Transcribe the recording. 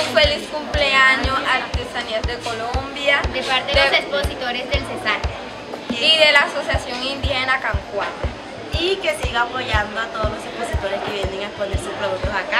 un feliz cumpleaños a Artesanías de Colombia. De parte de, los expositores del CESAR. Y de la Asociación Indígena Cancuán. Y que siga apoyando a todos los expositores que vienen a exponer sus productos acá